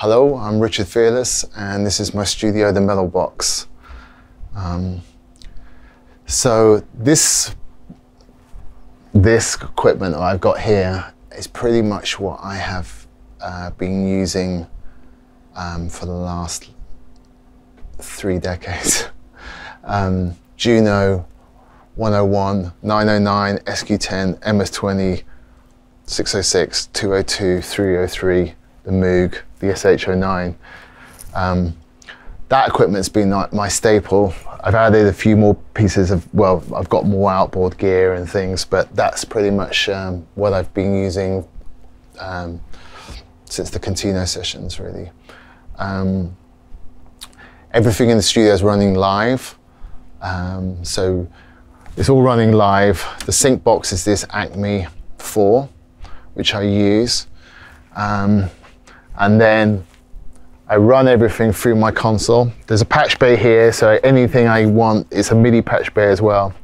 Hello, I'm Richard Fearless, and this is my studio, the Metal Box. Um, so this this equipment that I've got here is pretty much what I have uh, been using um, for the last three decades. um, Juno 101, 909, SQ10, MS20, 606, 202, 303, the Moog, the SH09. Um, that equipment's been my staple. I've added a few more pieces of, well, I've got more outboard gear and things, but that's pretty much um, what I've been using um, since the Contino sessions, really. Um, everything in the studio is running live. Um, so it's all running live. The sync box is this Acme 4, which I use. Um, and then I run everything through my console. There's a patch bay here, so anything I want, it's a MIDI patch bay as well.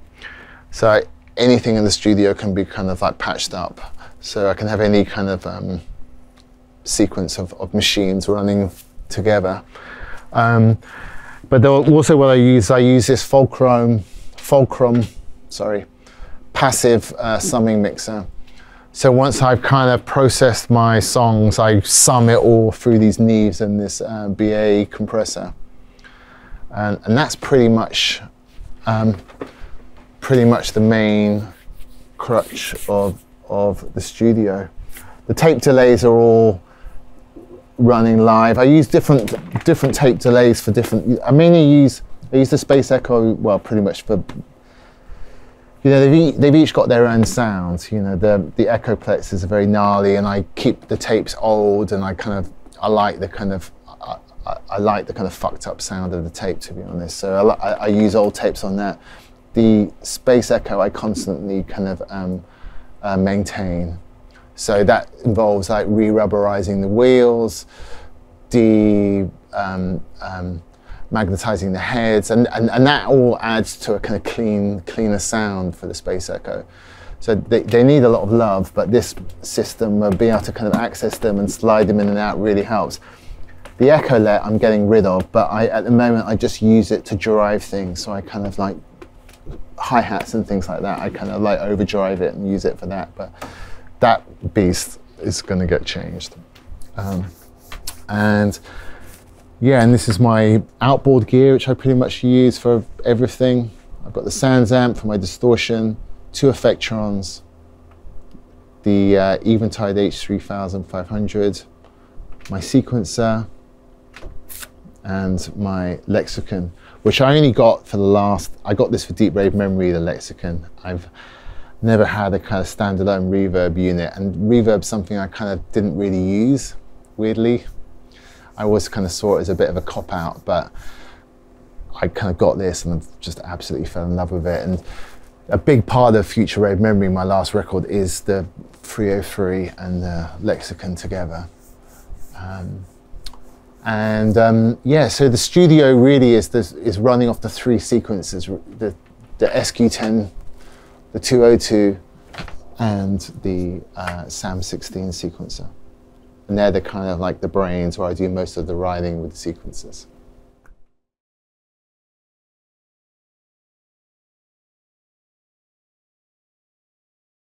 So anything in the studio can be kind of like patched up. So I can have any kind of um, sequence of, of, machines running together. Um, but also what I use, I use this Fulcrum, Fulcrum, sorry, passive uh, summing mixer. So once I've kind of processed my songs, I sum it all through these Neves and this uh, BA compressor. And, and, that's pretty much, um, pretty much the main crutch of, of the studio. The tape delays are all running live. I use different different tape delays for different. I mainly use I use the Space Echo well pretty much for you know, they've, they've each got their own sounds. You know, the, the Echoplex is very gnarly and I keep the tapes old and I kind of, I like the kind of, I, I, I like the kind of fucked up sound of the tape to be honest. So I, I, use old tapes on that. The Space Echo I constantly kind of um, uh, maintain. So that involves like re-rubberizing the wheels, de, um, um, magnetizing the heads, and, and, and that all adds to a kind of clean, cleaner sound for the Space Echo. So they, they need a lot of love, but this system of being able to kind of access them and slide them in and out really helps. The Echolette I'm getting rid of, but I, at the moment I just use it to drive things. So I kind of like hi-hats and things like that. I kind of like overdrive it and use it for that. But that beast is going to get changed. Um, and yeah, and this is my outboard gear, which I pretty much use for everything. I've got the SansAmp for my distortion, two Effectrons, the uh, Eventide H3500, my sequencer, and my Lexicon, which I only got for the last, I got this for Deep Rave Memory, the Lexicon. I've never had a kind of standalone reverb unit, and reverb's something I kind of didn't really use, weirdly. I always kind of saw it as a bit of a cop out, but I kind of got this and just absolutely fell in love with it. And a big part of Future Rave Memory, my last record, is the 303 and the Lexicon together. Um, and um, yeah, so the studio really is this, is running off the three sequences: the, the SQ10, the 202, and the uh, SAM 16 sequencer and they're the kind of like the brains where I do most of the writing with the sequences.